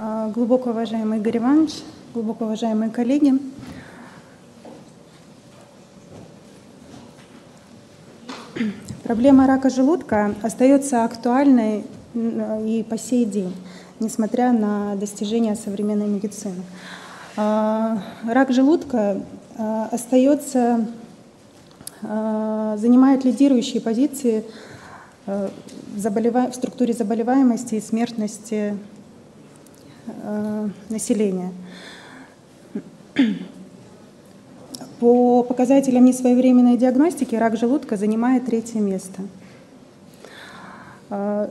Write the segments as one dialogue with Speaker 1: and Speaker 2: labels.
Speaker 1: А, глубоко уважаемый Игорь Иванович, глубоко уважаемые коллеги, проблема рака желудка остается актуальной и по сей день, несмотря на достижения современной медицины. А, рак желудка а, остается, занимает лидирующие позиции в, в структуре заболеваемости и смертности населения. По показателям несвоевременной диагностики рак желудка занимает третье место. Э,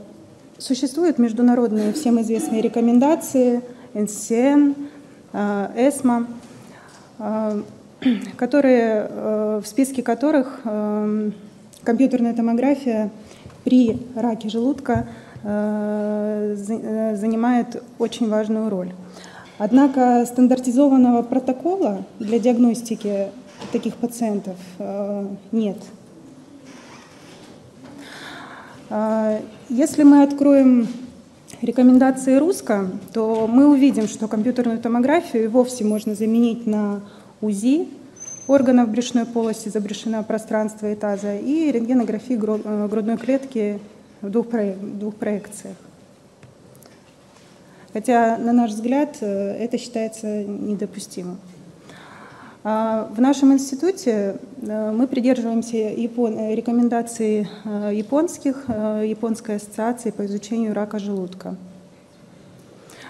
Speaker 1: существуют международные всем известные рекомендации НСН, э, ЭСМА, которые, в списке которых компьютерная томография при раке желудка Э, э, занимает очень важную роль. Однако стандартизованного протокола для диагностики таких пациентов э, нет. Если мы откроем рекомендации РУСКО, то мы увидим, что компьютерную томографию вовсе можно заменить на УЗИ органов брюшной полости, забрюшенного пространства и таза, и рентгенографии грудной клетки в двух, в двух проекциях. Хотя, на наш взгляд, э, это считается недопустимым. А, в нашем институте э, мы придерживаемся япон... рекомендаций э, японских, японской ассоциации по изучению рака желудка.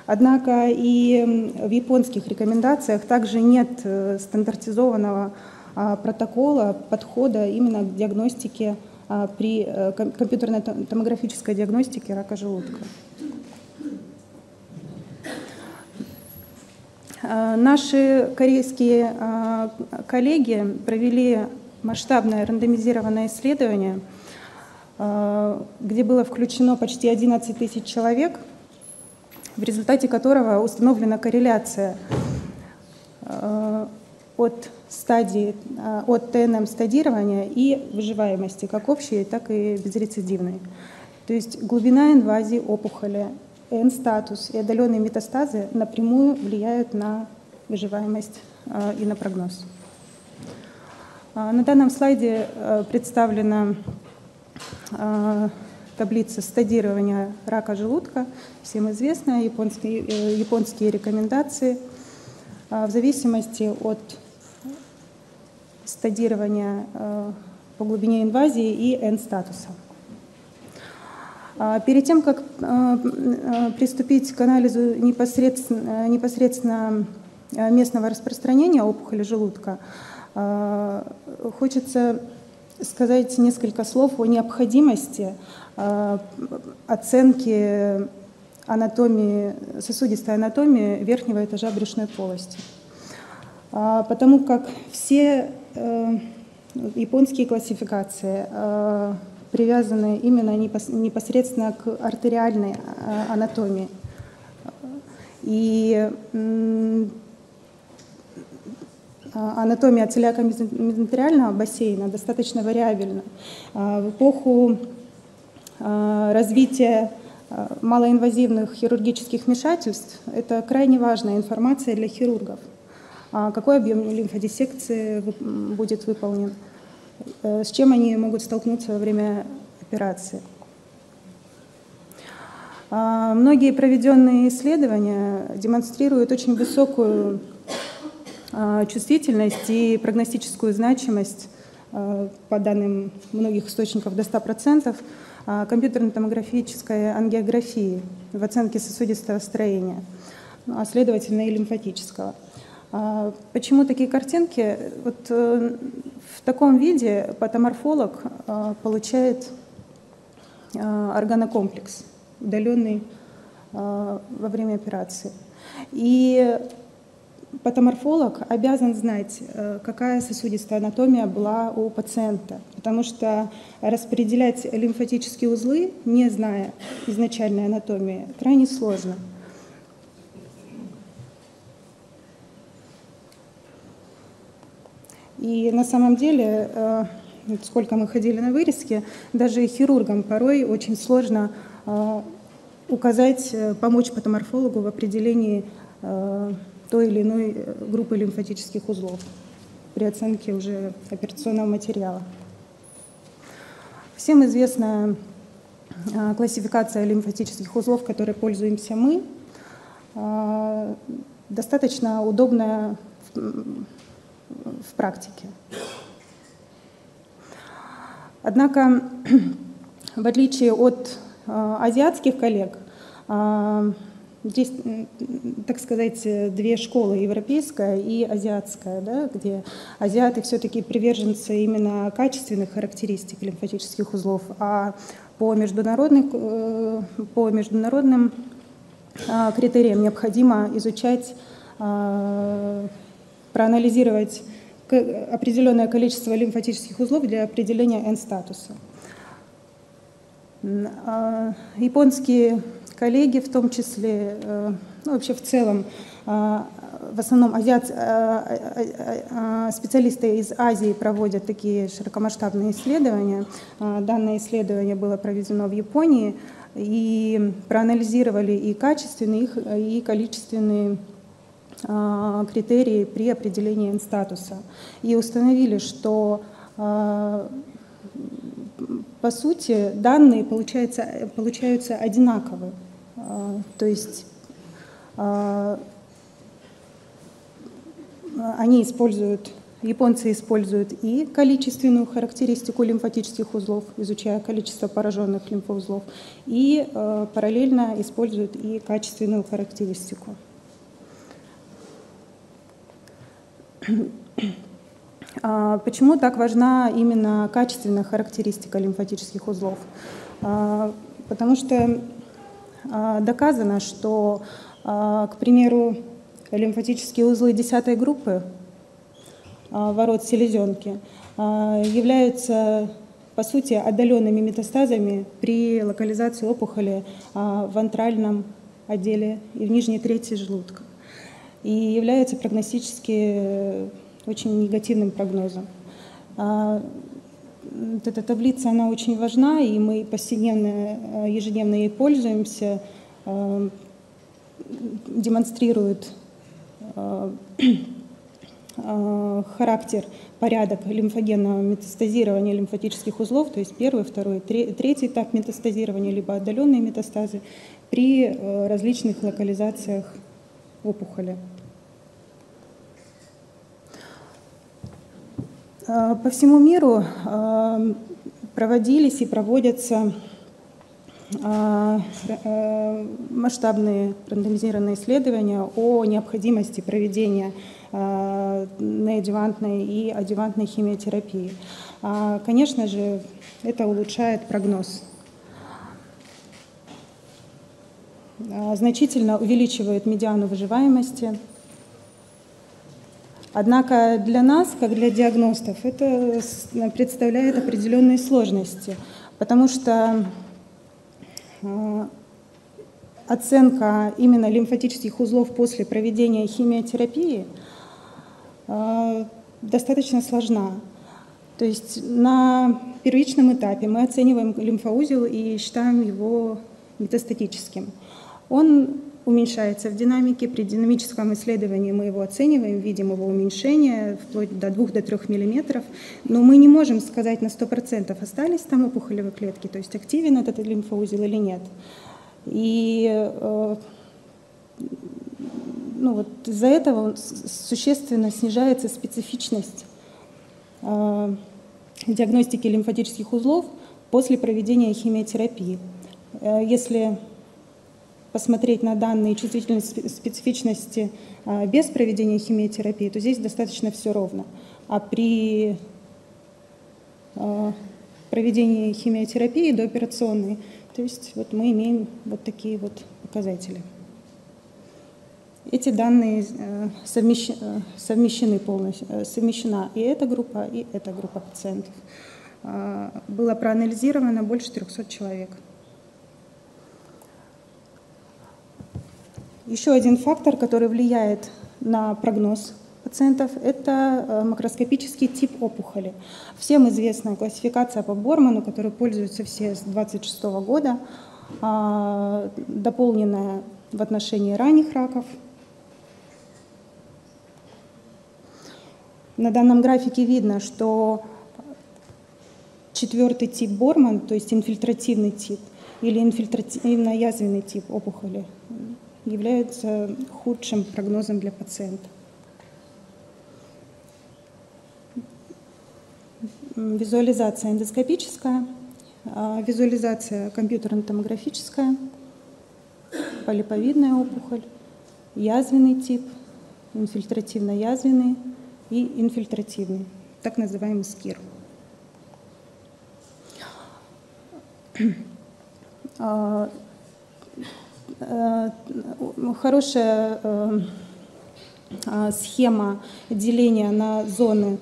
Speaker 1: Однако и в японских рекомендациях также нет стандартизованного а, протокола подхода именно к диагностике при э, компьютерной томографической диагностике рака желудка. А, наши корейские а, коллеги провели масштабное рандомизированное исследование, где было включено почти 11 тысяч человек, в результате которого установлена корреляция от стадии, а, от ТНМ стадирования и выживаемости, как общей, так и безрецидивной. То есть глубина инвазии опухоли, N-статус и отдаленные метастазы напрямую влияют на выживаемость а, и на прогноз. А, на данном слайде представлена таблица стадирования рака желудка, всем известная, японские, э, японские рекомендации. В зависимости от стадирования э, по глубине инвазии и N-статуса. А, перед тем, как э, э, приступить к анализу непосредственно, непосредственно местного распространения опухоли желудка, хочется сказать несколько слов о необходимости оценки анатомии, сосудистой анатомии верхнего этажа брюшной полости. А, потому как все японские классификации э, привязаны именно непосредственно к артериальной э, анатомии. И анатомия целиако-мезентериального бассейна достаточно вариабельна. В эпоху развития малоинвазивных хирургических вмешательств это крайне важная информация для хирургов – а какой объем лимфодиссекции будет выполнен, э, с чем они могут столкнуться во время операции. А, многие проведенные исследования демонстрируют очень высокую а, чувствительность и прогностическую значимость по данным многих источников до 100% компьютерно-томографической ангиографии в оценке сосудистого строения, а следовательно и лимфатического. А, почему такие картинки? Вот э, в таком виде патоморфолог э, получает э, органокомплекс, удаленный во время операции. И патоморфолог обязан знать, какая сосудистая анатомия была у пациента, потому что распределять лимфатические узлы, не зная изначальной анатомии, крайне сложно. И на самом деле, э, сколько мы ходили на вырезки, даже хирургам порой очень сложно э, указать, помочь патоморфологу в определении той или иной группы лимфатических узлов при оценке уже операционного материала. Всем известна классификация лимфатических узлов, которой пользуемся мы, достаточно удобная в практике. Однако, в отличие от э, азиатских коллег, э, здесь, так сказать, две школы, европейская и азиатская, да, где азиаты все-таки приверженцы именно качественных характеристик лимфатических узлов, а по, международным, э, по международным критериям необходимо изучать, проанализировать определенное количество лимфатических узлов для определения N-статуса. А, японские коллеги, в том числе, э, ну, вообще в целом, а, в основном азиат, а, специалисты из Азии проводят такие широкомасштабные исследования. Данное исследование было проведено в Японии и проанализировали и качественные, и количественные критерии при определении статуса и установили, что а, по сути данные получаются, получаются одинаковые. А, то есть они используют, японцы используют и количественную характеристику лимфатических узлов, изучая количество пораженных лимфоузлов, и параллельно используют и качественную характеристику. А, почему так важна именно качественная характеристика лимфатических узлов? А, потому что а, доказано, что, к примеру, лимфатические узлы 10 группы ворот селезенки являются, по сути, отдаленными метастазами при локализации опухоли в антральном отделе и в нижней трети желудка и является прогностически э, очень негативным прогнозом. А, эта таблица, она очень важна, и мы повседневно, э, ежедневно ей пользуемся, э, демонстрирует характер, порядок лимфогенного метастазирования лимфатических узлов, то есть первый, второй, третий этап метастазирования, либо отдаленные метастазы при различных локализациях опухоли. Э, по всему миру э, проводились и проводятся э, масштабные рандомизированные исследования о необходимости проведения неодевантной и адювантной химиотерапии. Конечно же, это улучшает прогноз. Значительно увеличивает медиану выживаемости – Однако для нас, как для диагностов, это представляет определенные сложности, потому что э, оценка именно лимфатических узлов после проведения химиотерапии э, достаточно сложна. То есть на первичном этапе мы оцениваем лимфоузел и считаем его метастатическим. Он уменьшается в динамике. При динамическом исследовании мы его оцениваем, видим его уменьшение вплоть до 2-3 мм, но мы не можем сказать на 100% остались там опухолевые клетки, то есть активен этот лимфоузел или нет. И э, ну вот из-за этого существенно снижается специфичность э, диагностики лимфатических узлов после проведения химиотерапии. Э, если посмотреть на данные чувствительности, специфичности а, без проведения химиотерапии, то здесь достаточно все ровно. А при а, проведении химиотерапии до операционной, то есть вот мы имеем вот такие вот показатели. Эти данные э, совмещены, совмещены полностью, э, совмещена и эта группа, и эта группа пациентов. А, было проанализировано больше 300 человек. Еще один фактор, который влияет на прогноз пациентов, это э, макроскопический тип опухоли. Всем известная классификация по Борману, которой пользуются все с 26 года, а, дополненная в отношении ранних раков. На данном графике видно, что четвертый тип Борман, то есть инфильтративный тип или инфильтративно-язвенный тип опухоли, является худшим прогнозом для пациента. Визуализация эндоскопическая, а, визуализация компьютерно-томографическая, полиповидная опухоль, язвенный тип, инфильтративно-язвенный и инфильтративный, так называемый СКИР. Э, хорошая э, а, схема деления на зоны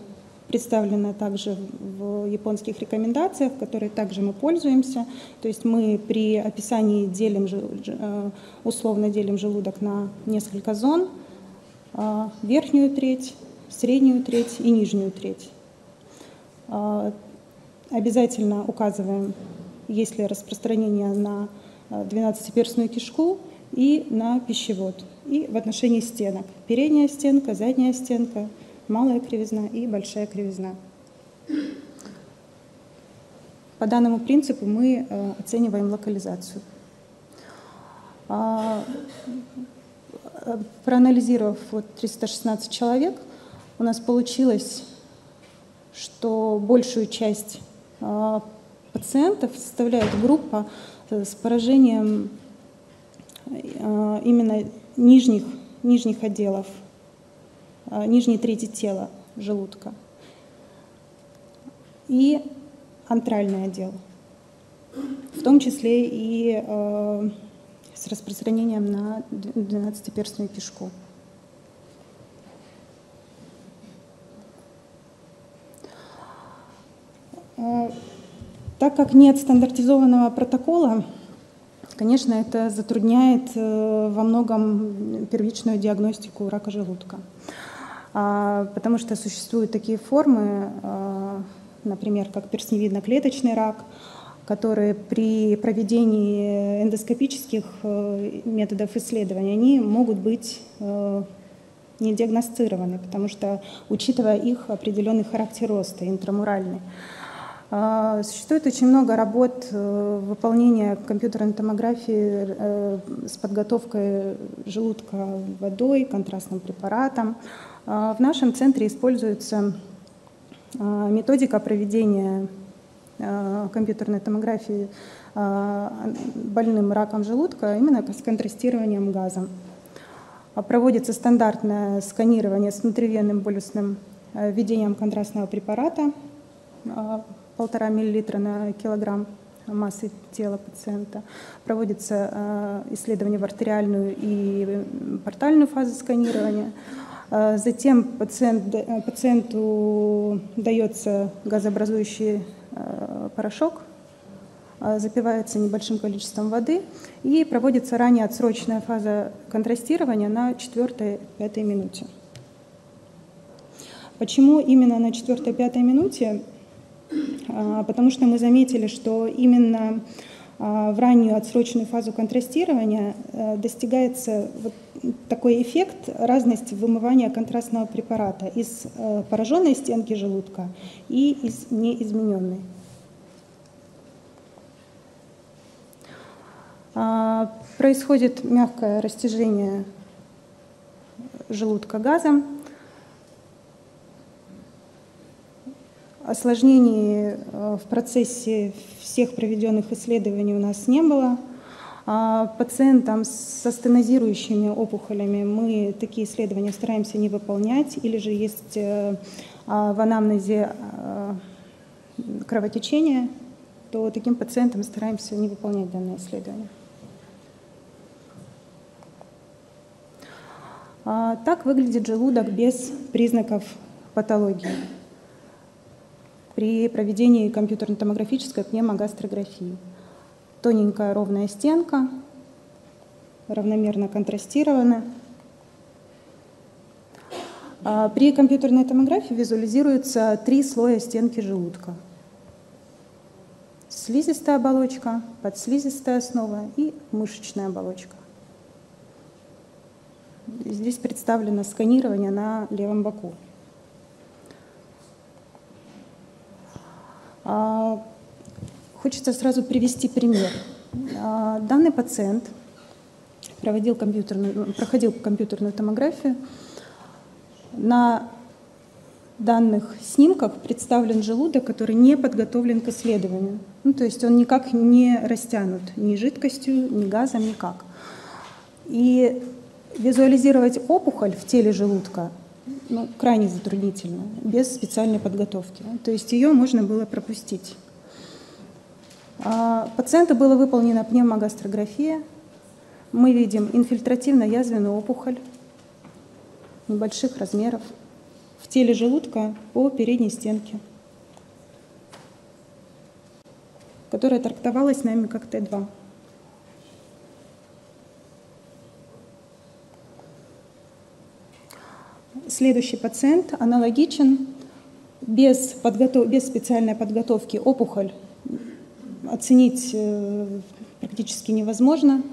Speaker 1: представлена также в японских рекомендациях, которые также мы пользуемся. То есть мы при описании делим, э, условно делим желудок на несколько зон, верхнюю треть, среднюю треть и нижнюю треть. Обязательно указываем есть ли распространение на 12-перстную э, кишку и на пищевод. И в отношении стенок. Передняя стенка, задняя стенка, малая кривизна и большая кривизна. По данному принципу мы э, оцениваем локализацию. А, э, проанализировав вот 316 человек, у нас получилось, что большую часть пациентов составляет группа с поражением э, именно нижних, нижних отделов, э, нижней трети тела желудка и антральный отдел, в том числе и с распространением на 12-перстную кишку. Так как нет стандартизованного протокола, конечно, это затрудняет э, во многом первичную диагностику рака желудка. А, потому что существуют такие формы, а, например, как перстневидно-клеточный рак, которые при проведении эндоскопических э, методов исследования они могут быть э, не диагностированы, потому что, учитывая их определенный характер роста, интрамуральный. А, существует очень много работ э, выполнения компьютерной томографии э, с подготовкой желудка водой, контрастным препаратом. А, в нашем центре используется а, методика проведения компьютерной томографии больным раком желудка именно с контрастированием газом. Проводится стандартное сканирование с внутривенным болюсным э, введением контрастного препарата полтора миллилитра на килограмм массы тела пациента. Проводится э, исследование в артериальную и портальную фазу сканирования. Э, затем пациент, э, пациенту дается газообразующий порошок, запивается небольшим количеством воды и проводится ранее отсрочная фаза контрастирования на 4-5 минуте. Почему именно на 4-5 минуте? А, потому что мы заметили, что именно а, в раннюю отсроченную фазу контрастирования э, достигается вот такой эффект разности вымывания контрастного препарата из э, пораженной стенки желудка и из неизмененной. А, происходит мягкое растяжение желудка газом, Осложнений э, в процессе всех проведенных исследований у нас не было. А пациентам с астенозирующими опухолями мы такие исследования стараемся не выполнять, или же есть э, а, в анамнезе э, кровотечение, то таким пациентам стараемся не выполнять данное исследование. А, так выглядит желудок без признаков патологии при проведении компьютерно-томографической пневмогастрографии. Тоненькая ровная стенка, равномерно контрастирована. А при компьютерной томографии визуализируется три слоя стенки желудка. слизистая оболочка, подслизистая основа и мышечная оболочка. Здесь представлено сканирование на левом боку. Хочется сразу привести пример. А, данный пациент проводил компьютерную, проходил компьютерную томографию. На данных снимках представлен желудок, который не подготовлен к исследованию. Ну, то есть он никак не растянут ни жидкостью, ни газом, никак. И визуализировать опухоль в теле желудка ну, крайне затруднительно, без специальной подготовки. То есть ее можно было пропустить. А, пациенту была выполнена пневмогастрография. Мы видим инфильтративно-язвенную опухоль небольших размеров в теле желудка по передней стенке, которая трактовалась нами как Т2. Следующий пациент аналогичен, без, подготов... без специальной подготовки опухоль оценить э, практически невозможно.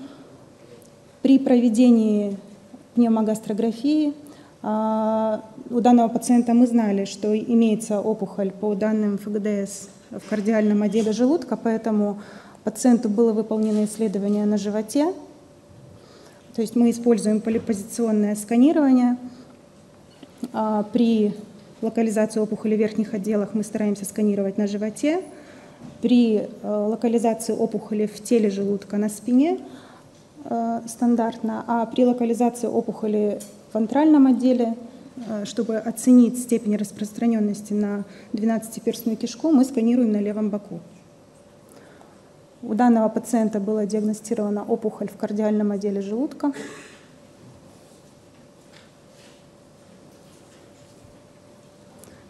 Speaker 1: При проведении пневмогастрографии а, у данного пациента мы знали, что имеется опухоль по данным ФГДС в кардиальном отделе желудка, поэтому пациенту было выполнено исследование на животе. То есть мы используем полипозиционное сканирование – при локализации опухоли в верхних отделах мы стараемся сканировать на животе. При э, локализации опухоли в теле желудка на спине э, стандартно, а при локализации опухоли в антральном отделе, чтобы оценить степень распространенности на 12-перстную кишку, мы сканируем на левом боку. У данного пациента была диагностирована опухоль в кардиальном отделе желудка.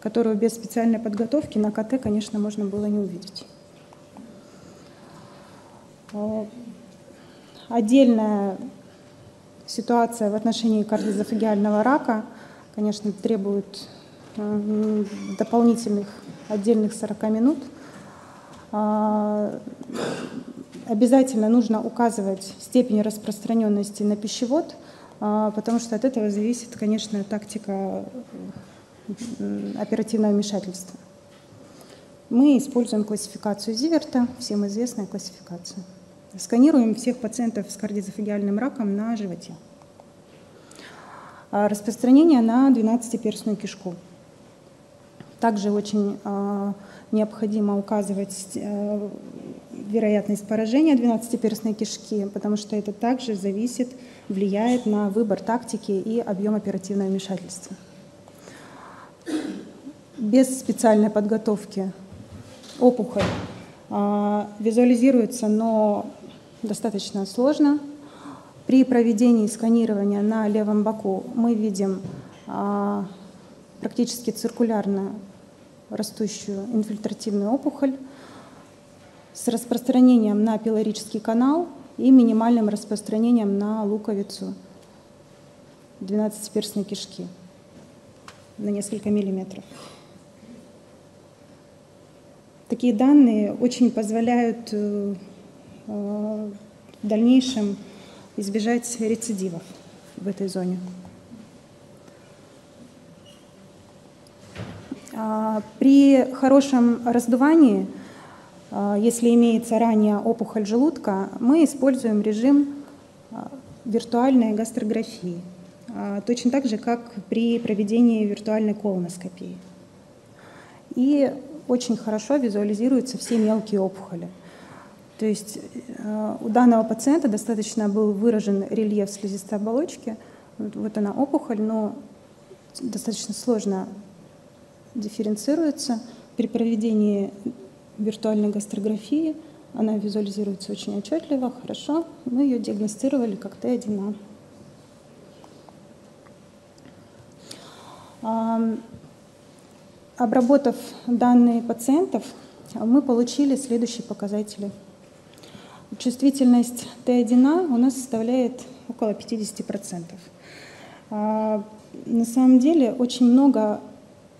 Speaker 1: Которую без специальной подготовки на КТ, конечно, можно было не увидеть. Э, отдельная ситуация в отношении кардиозофагиального рака, конечно, требует э, дополнительных отдельных 40 минут. Э, обязательно нужно указывать степень распространенности на пищевод, потому что от этого зависит, конечно, тактика оперативного вмешательства. Мы используем классификацию Зиверта, всем известная классификация. Сканируем всех пациентов с кардиозофагиальным раком на животе. А распространение на 12-перстную кишку. Также очень э, необходимо указывать э, вероятность поражения 12-перстной кишки, потому что это также зависит, влияет на выбор тактики и объем оперативного вмешательства без специальной подготовки опухоль а, визуализируется, но достаточно сложно. При проведении сканирования на левом боку мы видим а, практически циркулярно растущую инфильтративную опухоль с распространением на пилорический канал и минимальным распространением на луковицу 12-перстной кишки на несколько миллиметров. Такие данные очень позволяют э, э, в дальнейшем избежать рецидивов в этой зоне. А, при хорошем раздувании, а, если имеется ранее опухоль желудка, мы используем режим а, виртуальной гастрографии – точно так же, как при проведении виртуальной колоноскопии. И очень хорошо визуализируются все мелкие опухоли. То есть э, у данного пациента достаточно был выражен рельеф слизистой оболочки. Вот она опухоль, но достаточно сложно дифференцируется. При проведении виртуальной гастрографии она визуализируется очень отчетливо, хорошо. Мы ее диагностировали как Т1А. Обработав данные пациентов, мы получили следующие показатели. Чувствительность Т1А у нас составляет около 50%. А, на самом деле очень много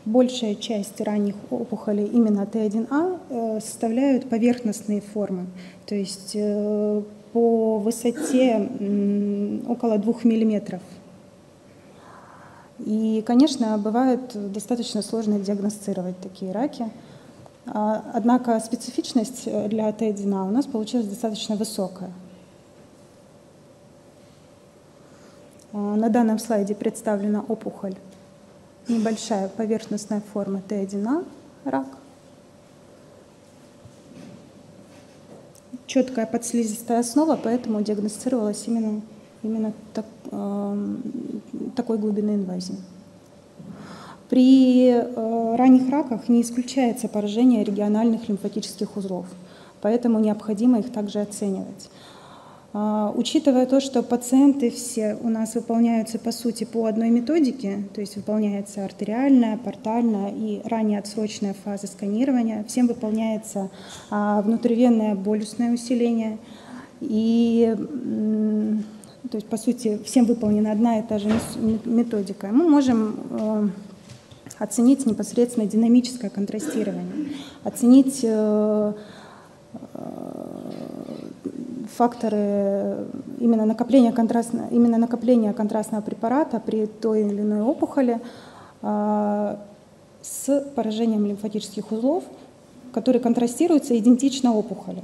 Speaker 1: большая часть ранних опухолей именно Т1А э, составляют поверхностные формы, то есть э, по высоте около 2 миллиметров. И, конечно, бывает достаточно сложно диагностировать такие раки. А, однако специфичность для Т1А у нас получилась достаточно высокая. А, на данном слайде представлена опухоль небольшая поверхностная форма Т1А, рак. Четкая подслизистая основа, поэтому диагностировалась именно, именно так, э, такой глубины инвазии. При э, ранних раках не исключается поражение региональных лимфатических узлов, поэтому необходимо их также оценивать. А, учитывая то, что пациенты все у нас выполняются по сути по одной методике, то есть выполняется артериальная, портальная и ранее отсрочная фаза сканирования, всем выполняется а, внутривенное болюсное усиление и то есть, по сути, всем выполнена одна и та же методика. Мы можем э, оценить непосредственно динамическое контрастирование, оценить э, факторы именно накопления, контрастного, именно накопления контрастного препарата при той или иной опухоли с поражением лимфатических узлов, которые контрастируются идентично опухоли.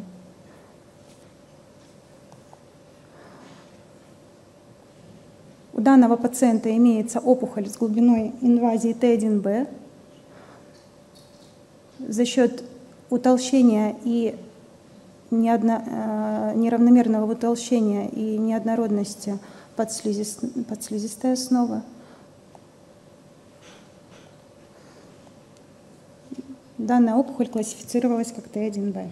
Speaker 1: У данного пациента имеется опухоль с глубиной инвазии Т1Б. За счет утолщения и неодно, э, неравномерного утолщения и неоднородности подслизист, подслизистая основа. Данная опухоль классифицировалась как Т1Б.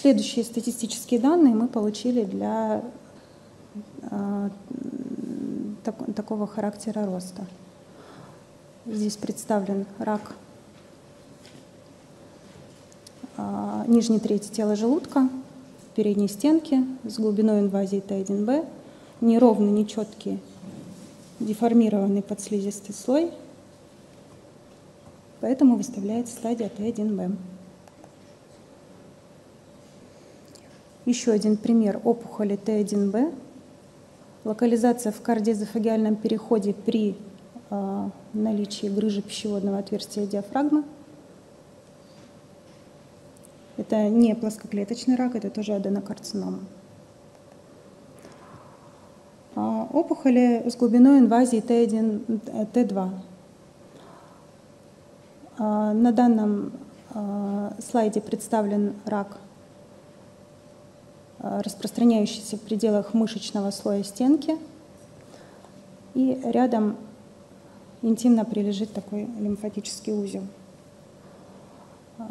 Speaker 1: Следующие статистические данные мы получили для так, такого характера роста. Здесь представлен рак а, нижней трети тела желудка, передней стенки с глубиной инвазии Т1Б, неровный, нечеткий, деформированный подслизистый слой, поэтому выставляется стадия Т1Б. Еще один пример опухоли Т1Б. Локализация в кардиозофагиальном переходе при э, наличии грыжи пищеводного отверстия диафрагмы – это не плоскоклеточный рак, это тоже аденокарцинома. А, опухоли с глубиной инвазии Т1, Т2. А, на данном а, слайде представлен рак, распространяющийся в пределах мышечного слоя стенки. И рядом интимно прилежит такой лимфатический узел –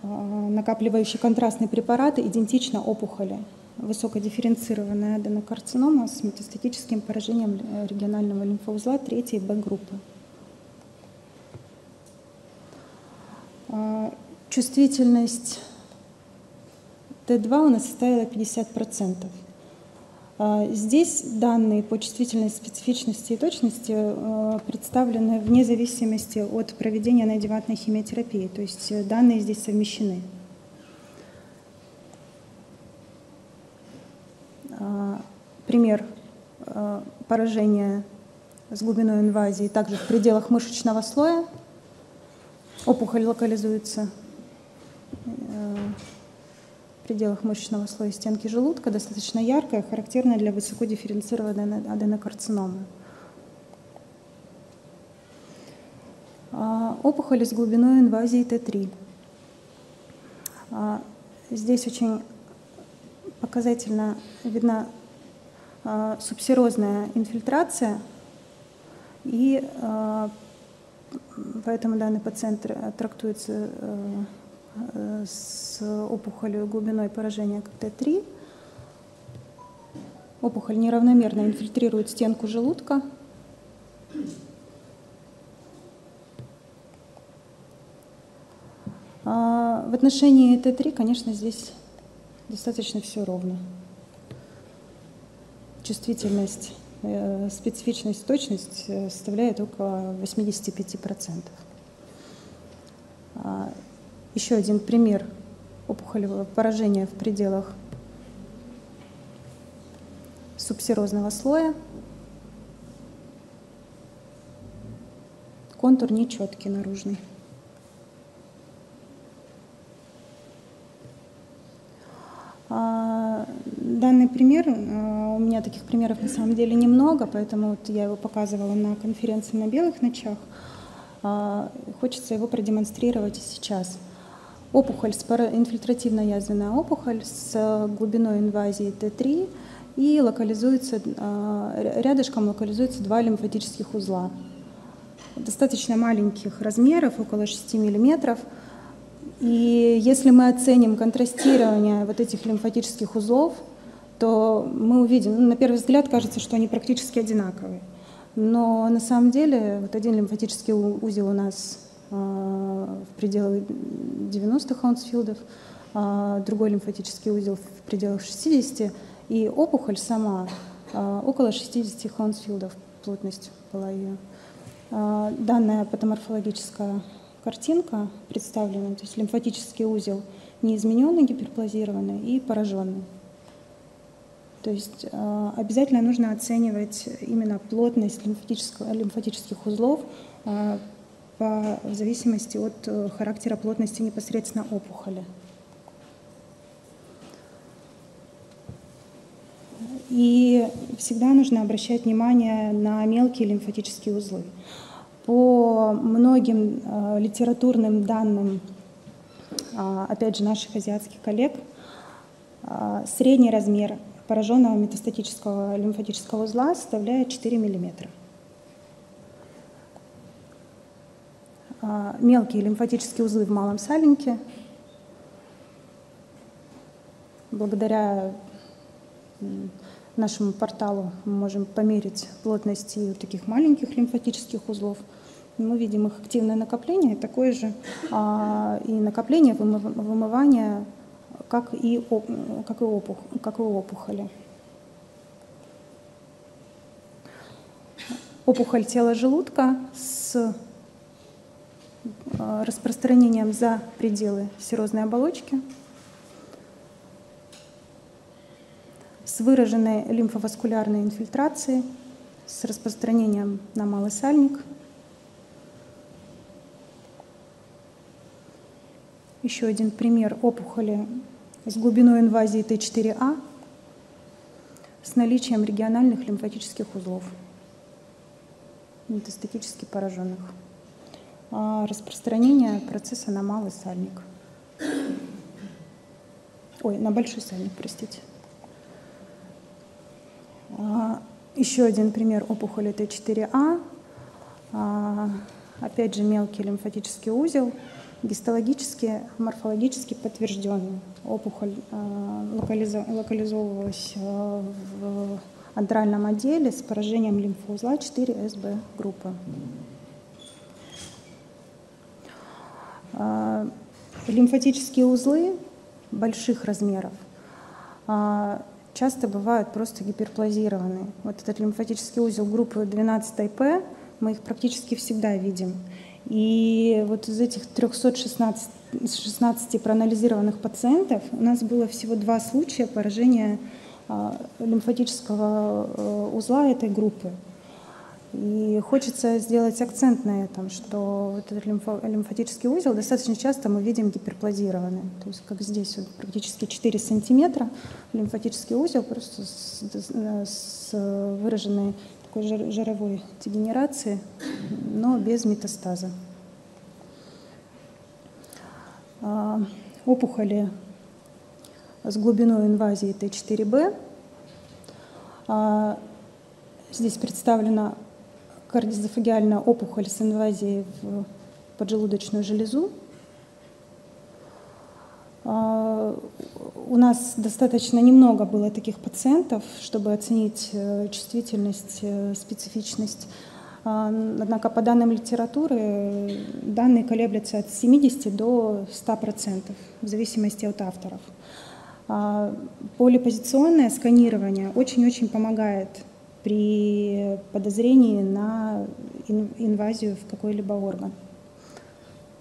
Speaker 1: Э, накапливающие контрастные препараты идентично опухоли. Высокодифференцированная аденокарцинома с метастатическим поражением э, регионального лимфоузла третьей Б-группы. Э, чувствительность Т2 у нас составила 50%. А, здесь данные по чувствительной специфичности и точности а, представлены вне зависимости от проведения неодеватной химиотерапии, то есть э, данные здесь совмещены. А, пример поражения с глубиной инвазии также в пределах мышечного слоя. Опухоль локализуется э, пределах мышечного слоя стенки желудка, достаточно яркая, характерная для высокодифференцированной аденокарциномы. А, опухоли с глубиной инвазии Т3. А, здесь очень показательно видна а, субсерозная инфильтрация, и поэтому данный пациент трактуется э, с опухолью глубиной поражения как Т3. Опухоль неравномерно инфильтрирует стенку желудка. А в отношении Т3, конечно, здесь достаточно все ровно. Чувствительность э, специфичность, точность э, составляет около 85%. Еще один пример опухолевого поражения в пределах субсерозного слоя. Контур нечеткий наружный. А, данный пример, а, у меня таких примеров на самом деле немного, поэтому вот я его показывала на конференции на белых ночах. А, хочется его продемонстрировать сейчас. Опухоль, инфильтративно-язвенная опухоль с глубиной инвазии Т3 и локализуется, рядышком локализуются два лимфатических узла. Достаточно маленьких размеров, около 6 миллиметров – и если мы оценим контрастирование вот этих лимфатических узлов, то мы увидим, ну, на первый взгляд кажется, что они практически одинаковые. Но на самом деле вот один лимфатический узел у нас э, в пределах 90 хаунсфилдов, а другой лимфатический узел в пределах 60, и опухоль сама э, около 60 хаунсфилдов плотность была ее. Э, данная патоморфологическая картинка представлена, то есть лимфатический узел неизмененный, гиперплазированный и пораженный. То есть э, обязательно нужно оценивать именно плотность лимфатических узлов э, по, в зависимости от э, характера плотности непосредственно опухоли. И всегда нужно обращать внимание на мелкие лимфатические узлы. По многим э, литературным данным, э, опять же, наших азиатских коллег, э, средний размер пораженного метастатического лимфатического узла составляет 4 мм. Мелкие лимфатические узлы в малом сальнике. Благодаря нашему порталу мы можем померить плотность и таких маленьких лимфатических узлов – мы видим их активное накопление, такое же а, и накопление, вымывание, как и, как и, опух, как и опухоли. Опухоль тела желудка с а, распространением за пределы серозной оболочки, с выраженной лимфоваскулярной инфильтрацией, с распространением на малый сальник – Еще один пример опухоли с глубиной инвазии Т4А с наличием региональных лимфатических узлов, метастатически пораженных. А распространение процесса на малый сальник. Ой, на большой сальник, простите. А, еще один пример опухоли Т4А. А, опять же, мелкий лимфатический узел – гистологически, морфологически подтвержденный. Опухоль локализовывалась в антральном отделе с поражением лимфоузла 4СБ группы. Э, лимфатические узлы больших размеров часто бывают просто гиперплазированы. Вот этот лимфатический узел группы 12П мы их практически всегда видим. И вот из этих 316 16 проанализированных пациентов у нас было всего два случая поражения а, лимфатического э, узла этой группы. И хочется сделать акцент на этом, что этот лимфо, лимфатический узел достаточно часто мы видим гиперплазированный. То есть как здесь вот, практически 4 сантиметра лимфатический узел просто с, с выраженной такой жировой дегенерации, но без метастаза. А, опухоли с глубиной инвазии Т4Б. А, здесь представлена кардиозофагиальная опухоль с инвазией в поджелудочную железу. А, у нас достаточно немного было таких пациентов, чтобы оценить э, чувствительность, э, специфичность. А, однако по данным литературы данные колеблются от 70 до 100% в зависимости от авторов. А, полипозиционное сканирование очень-очень помогает при подозрении на инвазию в какой-либо орган.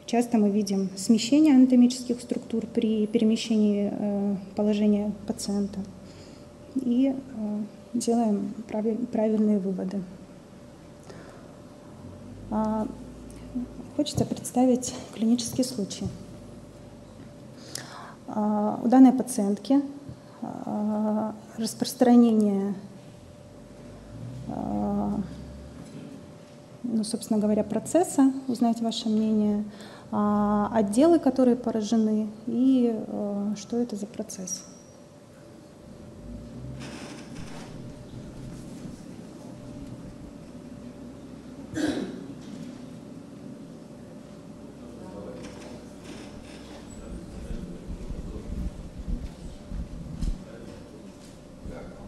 Speaker 1: Часто мы видим смещение анатомических структур при перемещении э, положения пациента и э, делаем правильные выводы. А, хочется представить клинический случай. А, у данной пациентки а, распространение, ну, собственно говоря, процесса, узнать ваше мнение – а, отделы, которые поражены, и э, что это за процесс.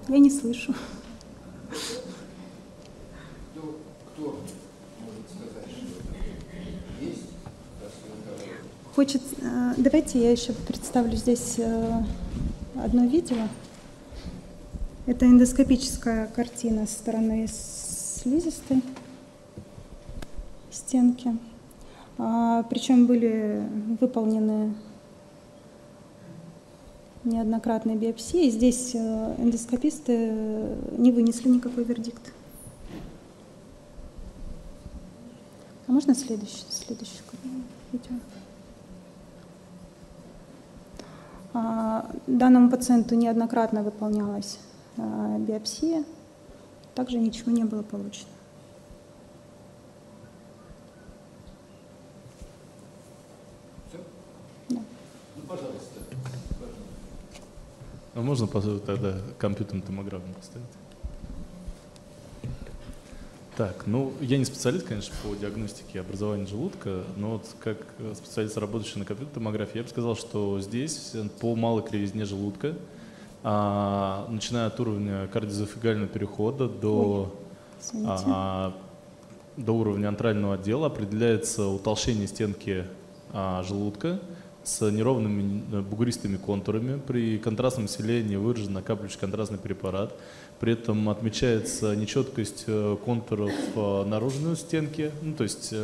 Speaker 1: Я не слышу. хочет... Э, давайте я еще представлю здесь э, одно видео. Это эндоскопическая картина со стороны слизистой стенки. А, причем были выполнены неоднократные биопсии. Здесь э, эндоскописты не вынесли никакой вердикт. А можно следующий, следующий видео? А, данному пациенту неоднократно выполнялась а, биопсия, также ничего не было получено.
Speaker 2: Да. Ну, пожалуйста. А можно тогда компьютерную томограмму поставить? Так, ну, я не специалист, конечно, по диагностике образования желудка, но вот как специалист, работающий на компьютерной томографии, я бы сказал, что здесь по малой кривизне желудка, а, начиная от уровня кардиозофигального перехода до, а, до уровня антрального отдела, определяется утолщение стенки а, желудка с неровными э, бугристыми контурами. При контрастном населении выражен накапливающий контрастный препарат. При этом отмечается нечеткость э, контуров э, наружной стенки, ну, то есть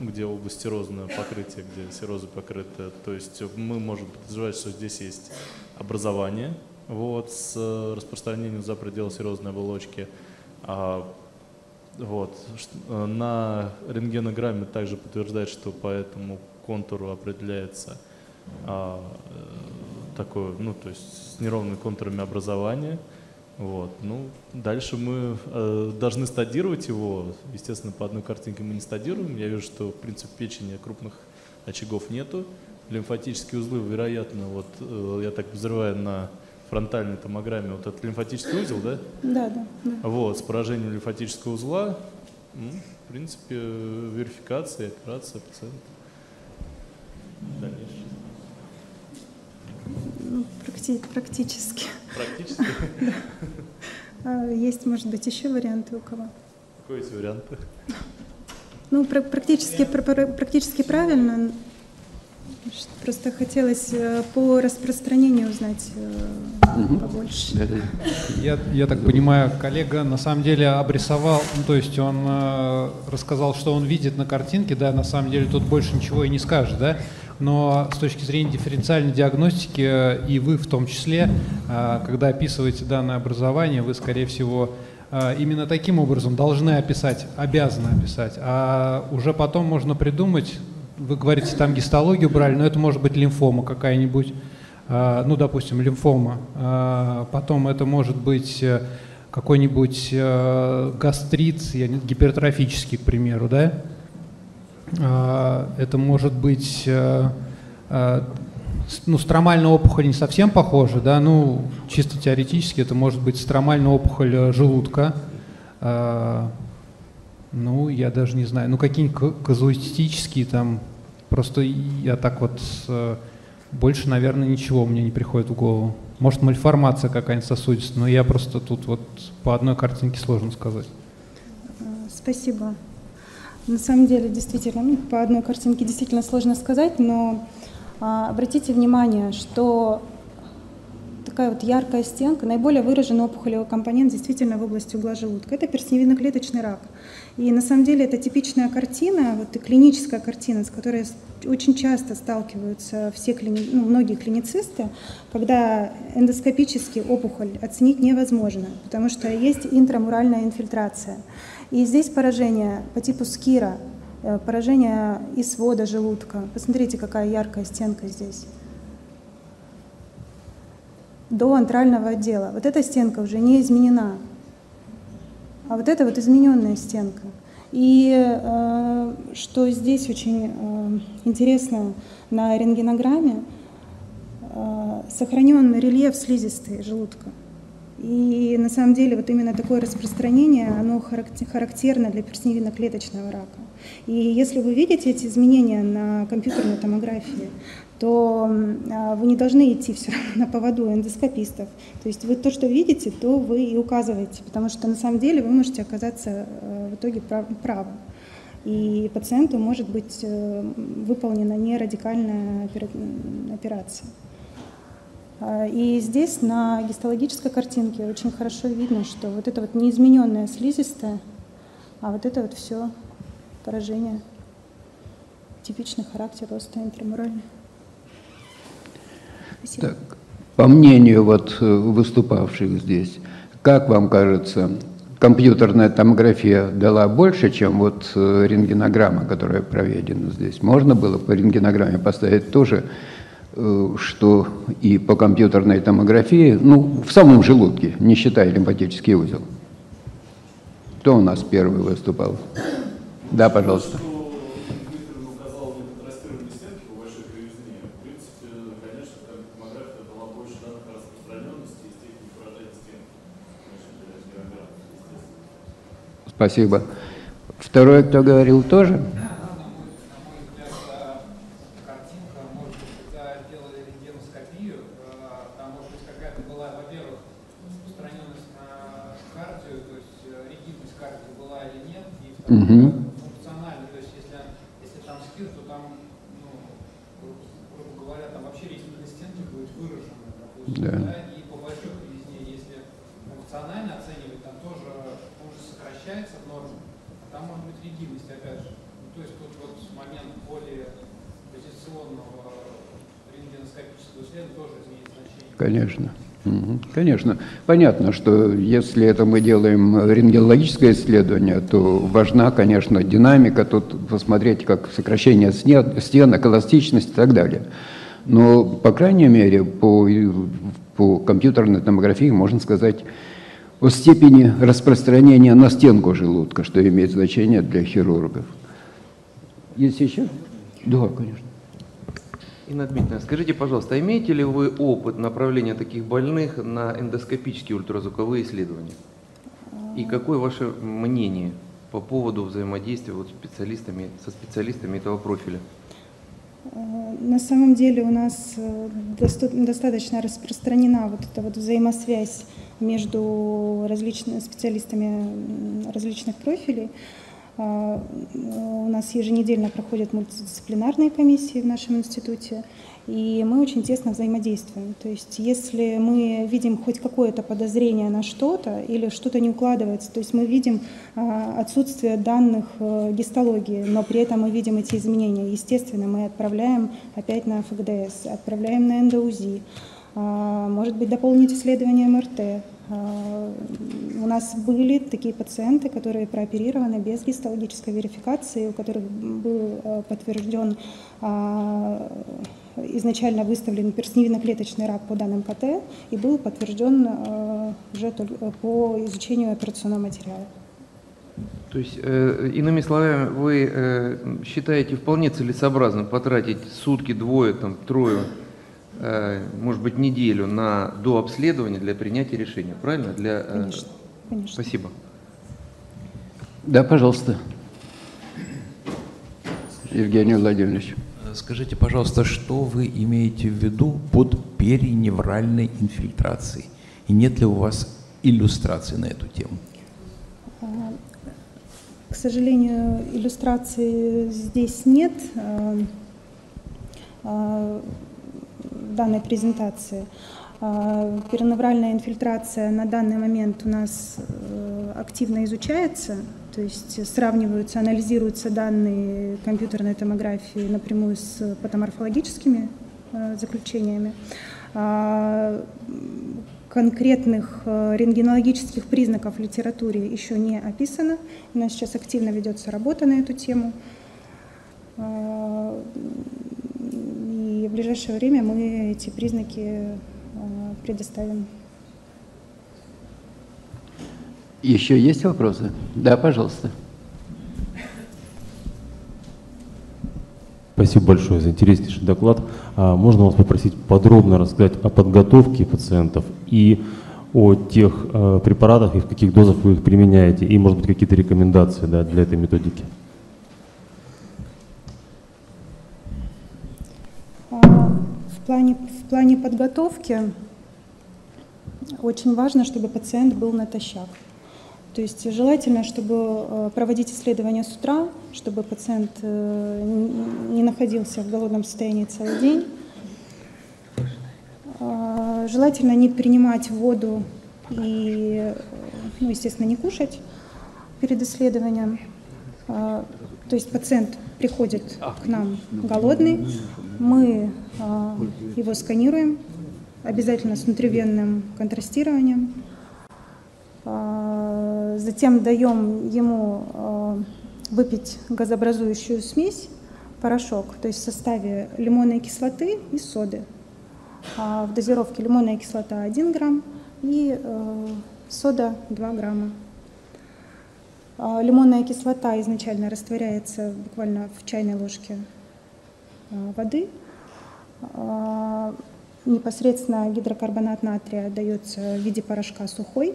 Speaker 2: где область серозное покрытие, где серозы покрыты. То есть мы можем подозревать, что здесь есть образование вот, с распространением за пределы серозной оболочки. Вот. На рентгенограмме также подтверждает, что по этому контуру определяется а, такое, ну, то есть с неровными контурами образования. Вот. Ну, дальше мы э, должны стадировать его. Естественно, по одной картинке мы не стадируем. Я вижу, что, в принципе, печени крупных очагов нету. Лимфатические узлы, вероятно, вот э, я так взрываю на фронтальной томограмме, вот этот лимфатический узел, да?
Speaker 1: Да, да. да.
Speaker 2: Вот, с поражением лимфатического узла, ну, в принципе, верификация, операция пациента. Дальнейшее.
Speaker 1: Ну, практи практически.
Speaker 2: Практически?
Speaker 1: А есть, может быть, еще варианты у кого?
Speaker 2: Какие есть варианты?
Speaker 1: Ну, практически, практически правильно. Просто хотелось э, по распространению узнать угу. побольше.
Speaker 3: Я, я так понимаю, коллега на самом деле обрисовал, ну, то есть он э, рассказал, что он видит на картинке, да, на самом деле тут больше ничего и не скажет, да, но с точки зрения дифференциальной диагностики, э, и вы в том числе, э, когда описываете данное образование, вы, скорее всего, э, именно таким образом должны описать, обязаны описать, а уже потом можно придумать, вы говорите, там гистологию брали, но это может быть лимфома какая-нибудь, ну, допустим, лимфома, потом это может быть какой-нибудь гастрит, гипертрофический, к примеру, да, а, это может быть э, э, ну, стромальная опухоль не совсем похожа, да, ну, чисто теоретически это может быть стромальная опухоль э, желудка, ну, я даже не знаю, ну, какие-нибудь казуистические там, просто я так вот, больше, наверное, ничего мне не приходит в голову. Может, мальформация какая-нибудь сосудистая, но я просто тут вот по одной картинке сложно сказать.
Speaker 1: Спасибо. На самом деле, действительно, ну, по одной картинке действительно сложно сказать, но а, обратите внимание, что такая вот яркая стенка, наиболее выраженный опухолевый компонент действительно в области угла желудка. Это перстневидно-клеточный рак. И на самом деле это типичная картина, вот и клиническая картина, с которой очень часто сталкиваются все клини... ну, многие клиницисты, когда эндоскопически опухоль оценить невозможно, потому что есть интрамуральная инфильтрация. И здесь поражение по типу скира, э, поражение и свода желудка. Посмотрите, какая яркая стенка здесь. До антрального отдела. Вот эта стенка уже не изменена. А вот это вот измененная стенка. И э, что здесь очень э, интересно на рентгенограмме, э, сохранен рельеф слизистой желудка. И на самом деле вот именно такое распространение, оно характерно для перстневидно-клеточного рака. И если вы видите эти изменения на компьютерной томографии, то а, вы не должны идти все равно на поводу эндоскопистов. То есть вы то, что видите, то вы и указываете, потому что на самом деле вы можете оказаться э, в итоге правы. И пациенту может быть э, выполнена не радикальная операция. А, и здесь на гистологической картинке очень хорошо видно, что вот это вот неизмененная слизистая, а вот это вот все поражение, типичный характер роста интрамуральный.
Speaker 4: Спасибо. Так, по мнению вот э, выступавших здесь, как вам кажется, компьютерная томография дала больше, чем вот э, рентгенограмма, которая проведена здесь? Можно было по рентгенограмме поставить тоже, э, что и по компьютерной томографии, ну, в самом желудке, не считая лимфатический узел? Кто у нас первый выступал? Да, пожалуйста. Спасибо. Второй, кто говорил, тоже? Угу. Функционально, то есть если, если там скир, то там, ну, грубо говоря, там вообще регибной стенки будет выражена, допустим, да. да? И по большой кривизне, если функционально оценивать, там тоже уже сокращается в норме, а там может быть регибность, опять же. Ну, то есть тут вот момент более позиционного рентгеноскопического исследования тоже имеет значение. Конечно. Конечно. Понятно, что если это мы делаем рентгенологическое исследование, то важна, конечно, динамика, тут посмотреть, как сокращение стенок, эластичность и так далее. Но, по крайней мере, по, по компьютерной томографии можно сказать о степени распространения на стенку желудка, что имеет значение для хирургов. Есть еще? Да, конечно.
Speaker 5: Инна Дмитриевна, скажите, пожалуйста, имеете ли вы опыт направления таких больных на эндоскопические ультразвуковые исследования? И какое ваше мнение по поводу взаимодействия вот специалистами, со специалистами этого профиля?
Speaker 1: На самом деле у нас э, достаточно распространена вот эта вот взаимосвязь между различными специалистами различных профилей. А, у нас еженедельно проходят мультидисциплинарные комиссии в нашем институте, и мы очень тесно взаимодействуем. То есть если мы видим хоть какое-то подозрение на что-то или что-то не укладывается, то есть мы видим а, отсутствие данных э, гистологии, но при этом мы видим эти изменения, естественно, мы отправляем опять на ФГДС, отправляем на эндоузи, а, может быть, дополнить исследование МРТ, у нас были такие пациенты, которые прооперированы без гистологической верификации, у которых был а, подтвержден а, изначально выставлен перстневидно-клеточный рак по данным КТ и был подтвержден уже по изучению операционного материала.
Speaker 5: То есть, э, иными словами, вы э, считаете вполне целесообразно потратить сутки, двое, там, трое Э, может быть, неделю на до обследования для принятия решения, правильно? Для,
Speaker 1: э, конечно, конечно.
Speaker 5: Спасибо.
Speaker 4: Да, пожалуйста. Евгений Владимирович.
Speaker 6: Скажите, пожалуйста, что вы имеете в виду под периневральной инфильтрацией? И нет ли у вас иллюстрации на эту тему?
Speaker 1: К сожалению, иллюстрации здесь нет. А, а, данной презентации. А, периневральная инфильтрация на данный момент у нас э, активно изучается, то есть сравниваются, анализируются данные компьютерной томографии напрямую с патоморфологическими э, заключениями. А, конкретных э, рентгенологических признаков в литературе еще не описано. У нас сейчас активно ведется работа на эту тему. И в ближайшее время мы эти признаки э, предоставим.
Speaker 4: Еще есть вопросы? Да, пожалуйста.
Speaker 7: Спасибо большое за интереснейший доклад. А можно вас попросить подробно рассказать о подготовке пациентов и о тех э, препаратах и в каких дозах вы их применяете, и, может быть, какие-то рекомендации да, для этой методики?
Speaker 1: Плане, в плане подготовки очень важно, чтобы пациент был натощак. То есть желательно, чтобы э, проводить исследования с утра, чтобы пациент э, не находился в голодном состоянии целый день. А, желательно не принимать воду и, ну, естественно, не кушать перед исследованием. А, то есть пациент приходит к нам голодный, мы а, его сканируем, обязательно с внутривенным контрастированием. Затем даем ему выпить газообразующую смесь, порошок, то есть в составе лимонной кислоты и соды. А в дозировке лимонная кислота 1 грамм и сода 2 грамма. А лимонная кислота изначально растворяется буквально в чайной ложке э, воды. А непосредственно гидрокарбонат натрия дается в виде порошка сухой,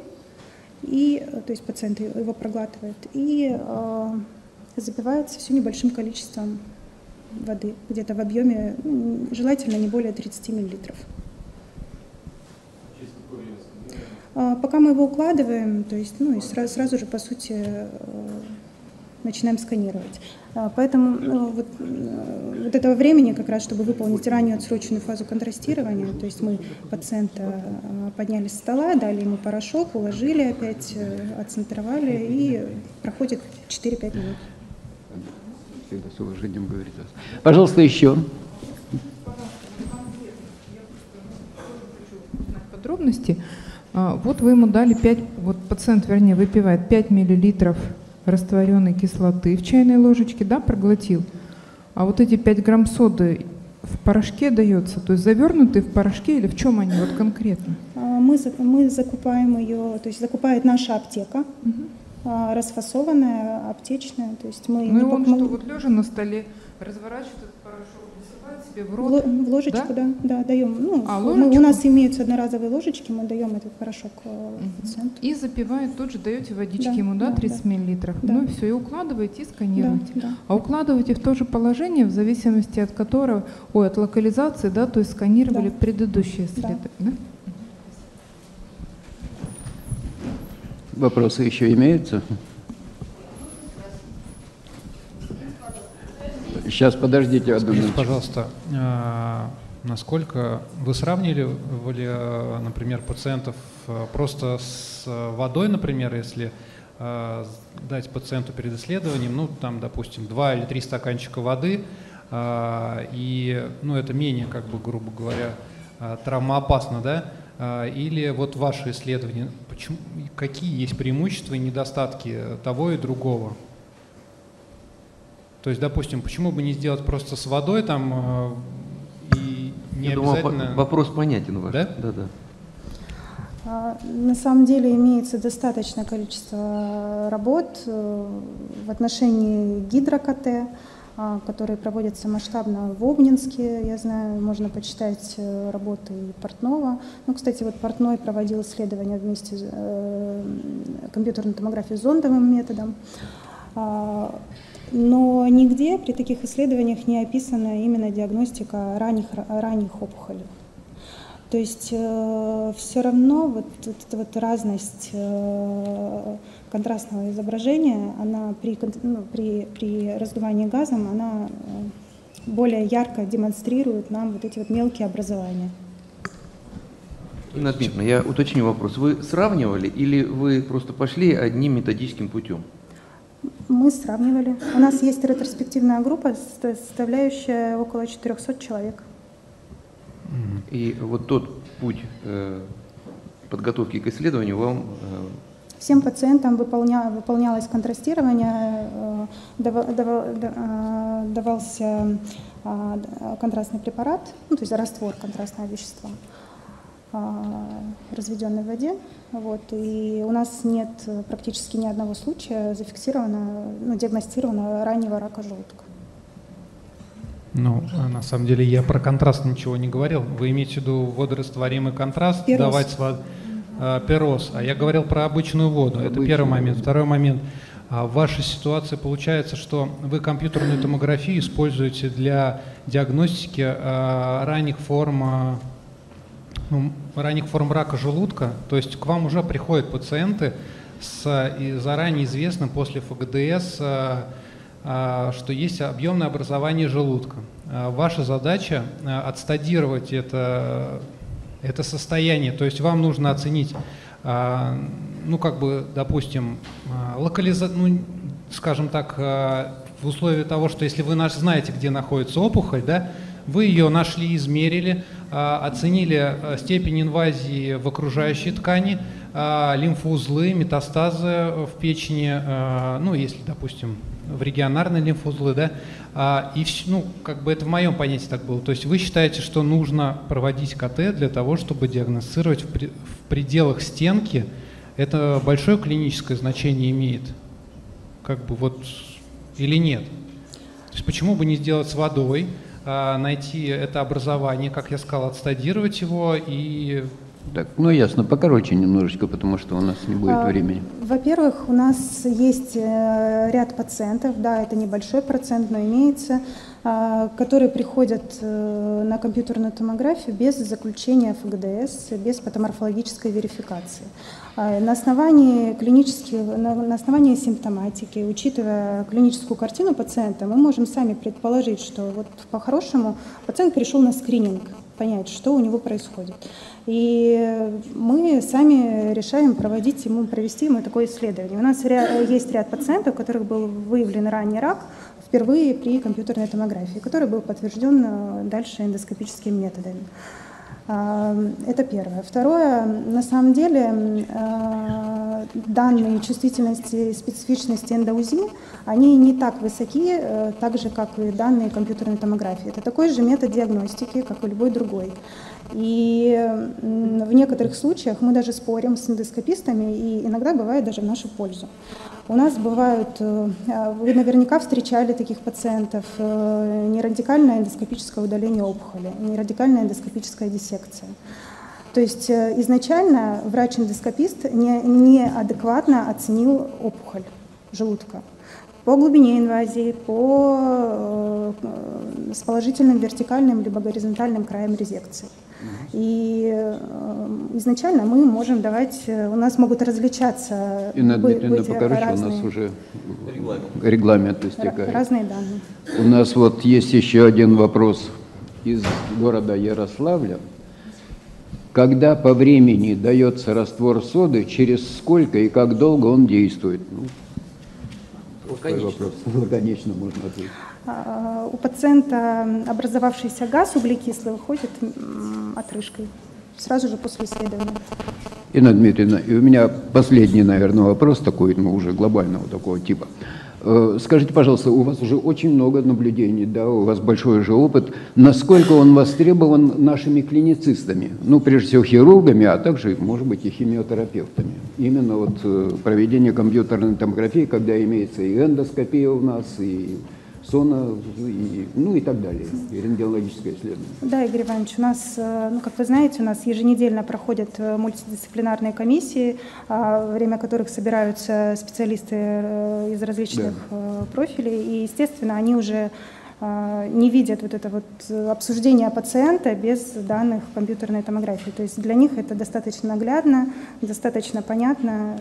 Speaker 1: и, то есть пациент его проглатывает, и запивается все небольшим количеством воды, где-то в объеме, ну, желательно не более 30 миллилитров. А, пока мы его укладываем, то есть, ну и сразу, сразу же, по сути, э, начинаем сканировать. А, поэтому ну, вот, э, вот этого времени как раз, чтобы выполнить раннюю отсроченную фазу контрастирования, то есть мы пациента а, подняли с стола, дали ему порошок, уложили опять, э, отцентровали и проходит 4-5 минут.
Speaker 4: Всегда с уважением говорит. Пожалуйста, еще.
Speaker 8: Подробности. А, вот вы ему дали 5, вот пациент, вернее, выпивает 5 миллилитров растворенной кислоты в чайной ложечке, да, проглотил. А вот эти 5 грамм соды в порошке дается, то есть завернутые в порошке или в чем они вот конкретно?
Speaker 1: А, мы, мы закупаем ее, то есть закупает наша аптека, угу. расфасованная, аптечная, то есть мы...
Speaker 8: Ну и он что, вот лежа на столе, разворачивает этот порошок, себе в рот?
Speaker 1: В ложечку, да, да, да даем. Ну, а, мы, у нас имеются одноразовые ложечки, мы даем этот порошок угу. пациенту.
Speaker 8: И запивает, тут же даете водички да, ему, да, 30 да, миллилитров. Да. Ну и все, и укладываете, и сканируете. Да, да. А укладываете в то же положение, в зависимости от которого, ой, от локализации, да, то есть сканировали да. предыдущие исследования. Да. Да?
Speaker 4: Вопросы еще имеются? Сейчас, подождите одну
Speaker 3: Скажите, пожалуйста, а, насколько вы сравнивали, например, пациентов а, просто с водой, например, если а, дать пациенту перед исследованием, ну, там, допустим, два или три стаканчика воды, и, ну, это менее, как бы, грубо говоря, травмоопасно, да, или вот ваше исследование, почему, какие есть преимущества и недостатки того и другого? То есть, допустим, почему бы не сделать просто с водой там э, и не Я обязательно...
Speaker 5: Думаю, вопрос понятен ваш.
Speaker 3: Да?
Speaker 5: Да, да.
Speaker 1: А, на самом деле имеется достаточное количество работ э, в отношении гидро-КТ, а, которые проводятся масштабно в Обнинске. Я знаю, можно почитать э, работы Портнова. Ну, кстати, вот Портной проводил исследования вместе с компьютерной томографией зондовым методом. Но нигде при таких исследованиях не описана именно диагностика ранних, ранних опухолей. То есть э, все равно вот, вот эта вот разность э, контрастного изображения, она при, ну, при, при раздувании газом, она э, более ярко демонстрирует нам вот эти вот мелкие образования.
Speaker 5: Инна Дмитриевна, я уточню вопрос. Вы сравнивали или вы просто пошли одним методическим путем?
Speaker 1: Мы сравнивали. У нас есть ретроспективная группа, составляющая около 400 человек.
Speaker 5: И вот тот путь э, подготовки к исследованию вам... Э,
Speaker 1: Всем пациентам выполня, выполнялось контрастирование, э, дава, дава, э, давался контрастный препарат, ну, то есть раствор контрастного вещества. А, разведенной в воде. Вот, и у нас нет практически ни одного случая зафиксировано, ну, диагностировано раннего рака желудка.
Speaker 3: Ну, на самом деле я про контраст ничего не говорил. Вы имеете в виду водорастворимый контраст,
Speaker 1: Пероз.
Speaker 3: давать вод... а, пероз. А я говорил про обычную воду. Это первый момент. Второй момент. А в вашей ситуации получается, что вы компьютерную томографию используете для диагностики а, ранних форм а, ранних форм рака желудка, то есть к вам уже приходят пациенты с и заранее известным после ФГДС, а, а, что есть объемное образование желудка. А, ваша задача отстадировать это, это состояние, то есть вам нужно оценить, ну как бы, допустим, локализа, ну, скажем так, в условии того, что если вы знаете, где находится опухоль, да, вы ее нашли, измерили, оценили а, степень инвазии в окружающей ткани, а, лимфоузлы, метастазы в печени, ну, если, допустим, в регионарные лимфоузлы, да, и, ну, как бы это в моем понятии так было. То есть вы считаете, что нужно проводить КТ для того, чтобы диагностировать в, пределах стенки, это большое клиническое значение имеет? Как бы вот, или нет? То есть почему бы не сделать с водой, а, найти это образование, как я сказал, отстадировать его и
Speaker 4: так, ну ясно, покороче немножечко, потому что у нас не будет а, времени.
Speaker 1: Во-первых, у нас есть э, ряд пациентов, да, это небольшой процент, но имеется, которые приходят э, на компьютерную томографию без заключения ФГДС, без патоморфологической верификации. А, на основании клинических, на основании симптоматики, учитывая клиническую картину пациента, мы можем сами предположить, что вот по-хорошему пациент пришел на скрининг, понять, что у него происходит. И мы сами решаем проводить ему, провести ему такое исследование. У нас есть ряд пациентов, у которых был выявлен ранний рак, впервые при компьютерной томографии, который был подтвержден э, дальше эндоскопическими методами. А, это первое. Второе, на самом деле э, данные чувствительности и специфичности эндоузи, они не так высоки, э, так же, как и данные компьютерной томографии. Это такой же метод диагностики, как и любой другой. И в некоторых случаях мы даже спорим с эндоскопистами, и иногда бывает даже в нашу пользу. У нас бывают, э, а, вы наверняка встречали таких пациентов, э, нерадикальное эндоскопическое удаление опухоли, нерадикальная эндоскопическая диссекция. То есть э, изначально врач-эндоскопист не, неадекватно оценил опухоль желудка по глубине инвазии, по, с положительным вертикальным либо горизонтальным краем резекции. И э, изначально мы можем давать, э, у нас могут различаться.
Speaker 4: И на Дмитриевна, покажите, разные, у нас уже регламент истекает.
Speaker 1: Разные данные.
Speaker 4: У нас вот есть еще один вопрос из города Ярославля. Когда по времени дается раствор соды, через сколько и как долго он действует? Ну,
Speaker 5: Лаконично. вопрос.
Speaker 4: Лаконично можно ответить.
Speaker 1: А, у пациента образовавшийся газ углекислый выходит отрыжкой сразу же после исследования.
Speaker 4: Инна Дмитриевна, и у меня последний, наверное, вопрос такой, ну, уже глобального такого типа. Э, скажите, пожалуйста, у вас уже очень много наблюдений, да, у вас большой же опыт. Насколько он востребован нашими клиницистами? Ну, прежде всего, хирургами, а также, может быть, и химиотерапевтами. Именно вот э, проведение компьютерной томографии, когда имеется и эндоскопия у нас, и сона, и, ну и так далее, и рентгенологическое исследование.
Speaker 1: Да, Игорь Иванович, у нас, э, ну, как вы знаете, у нас еженедельно проходят э, мультидисциплинарные комиссии, а, время которых собираются специалисты э, из различных да. профилей, и, естественно, они уже не видят вот это вот обсуждение пациента без данных компьютерной томографии. То есть для них это достаточно наглядно, достаточно понятно,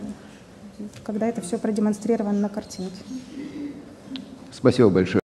Speaker 1: когда это все продемонстрировано на картинке.
Speaker 4: Спасибо большое.